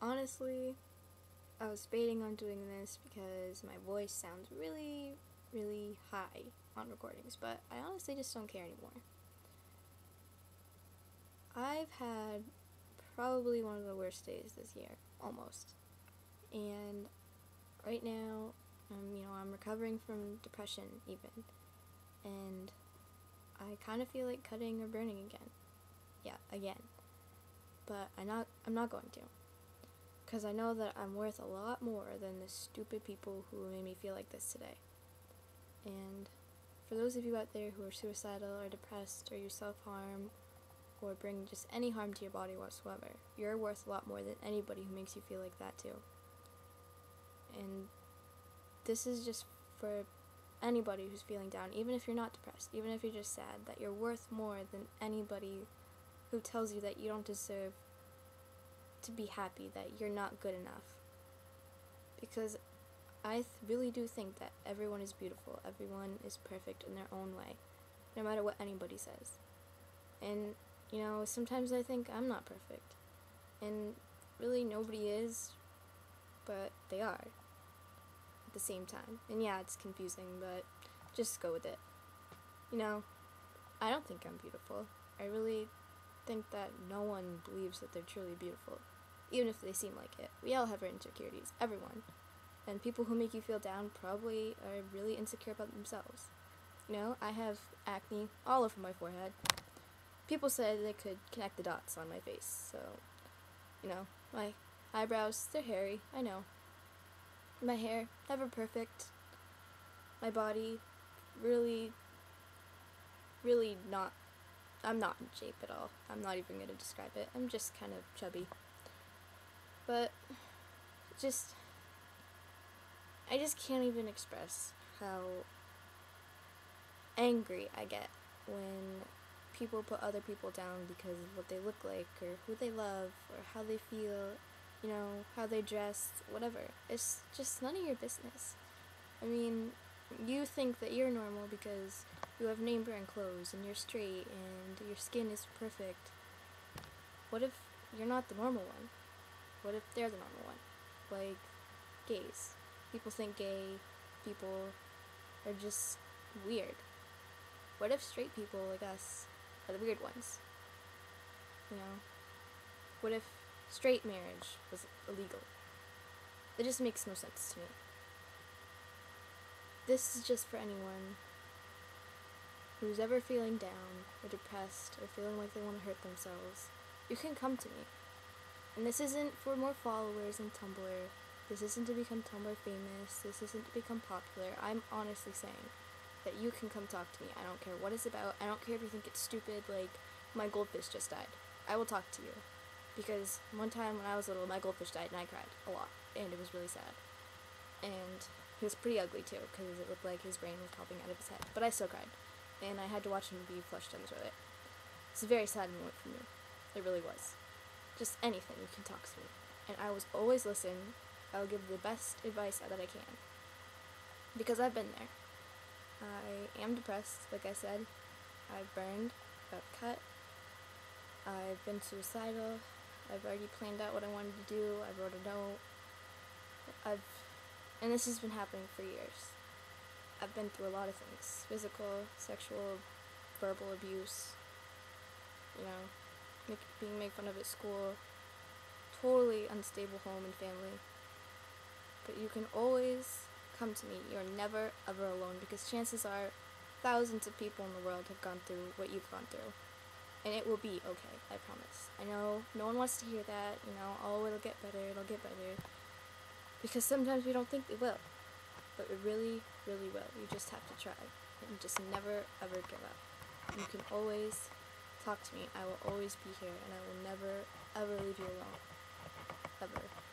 honestly, I was debating on doing this because my voice sounds really, really high on recordings, but I honestly just don't care anymore. I've had probably one of the worst days this year, almost. And right now, um, you know, I'm recovering from depression even. And I kind of feel like cutting or burning again. Yeah, again. But I'm not I'm not going to. Cuz I know that I'm worth a lot more than the stupid people who made me feel like this today. And for those of you out there who are suicidal or depressed or you self-harm or bring just any harm to your body whatsoever, you're worth a lot more than anybody who makes you feel like that too. And this is just for anybody who's feeling down, even if you're not depressed, even if you're just sad, that you're worth more than anybody who tells you that you don't deserve to be happy, that you're not good enough. Because I really do think that everyone is beautiful, everyone is perfect in their own way, no matter what anybody says. And, you know, sometimes I think I'm not perfect. And really, nobody is, but they are at the same time. And yeah, it's confusing, but just go with it. You know, I don't think I'm beautiful. I really think that no one believes that they're truly beautiful, even if they seem like it. We all have our insecurities, everyone. And people who make you feel down probably are really insecure about themselves. You know, I have acne all over my forehead. People said they could connect the dots on my face, so, you know, my eyebrows, they're hairy, I know. My hair, never perfect. My body, really, really not, I'm not in shape at all. I'm not even going to describe it. I'm just kind of chubby. But, just, I just can't even express how angry I get when people put other people down because of what they look like or who they love or how they feel, you know, how they dress, whatever. It's just none of your business. I mean, you think that you're normal because you have name brand clothes and you're straight and your skin is perfect. What if you're not the normal one? What if they're the normal one? Like gays. People think gay people are just weird. What if straight people like us are the weird ones? You know? What if straight marriage was illegal? It just makes no sense to me. This is just for anyone who's ever feeling down or depressed or feeling like they want to hurt themselves. You can come to me. And this isn't for more followers on Tumblr. This isn't to become Tumblr famous. This isn't to become popular. I'm honestly saying that you can come talk to me. I don't care what it's about. I don't care if you think it's stupid, like my goldfish just died. I will talk to you. Because one time when I was little, my goldfish died and I cried a lot. And it was really sad. And he was pretty ugly too, because it looked like his brain was popping out of his head. But I still cried. And I had to watch him be flushed down the toilet. It's a very sad moment for me. It really was. Just anything, you can talk to me. And I was always listen. I will give the best advice that I can. Because I've been there. I am depressed, like I said. I've burned, I've cut, I've been suicidal, I've already planned out what I wanted to do, I wrote a note. I've, and this has been happening for years. I've been through a lot of things physical, sexual, verbal abuse, you know, make, being made fun of at school, totally unstable home and family. But you can always come to me. You're never ever alone because chances are thousands of people in the world have gone through what you've gone through. And it will be okay, I promise. I know no one wants to hear that, you know, oh, it'll get better, it'll get better. Because sometimes we don't think it will. But it really, really will. You just have to try. And just never, ever give up. You can always talk to me. I will always be here, and I will never, ever leave you alone. Ever.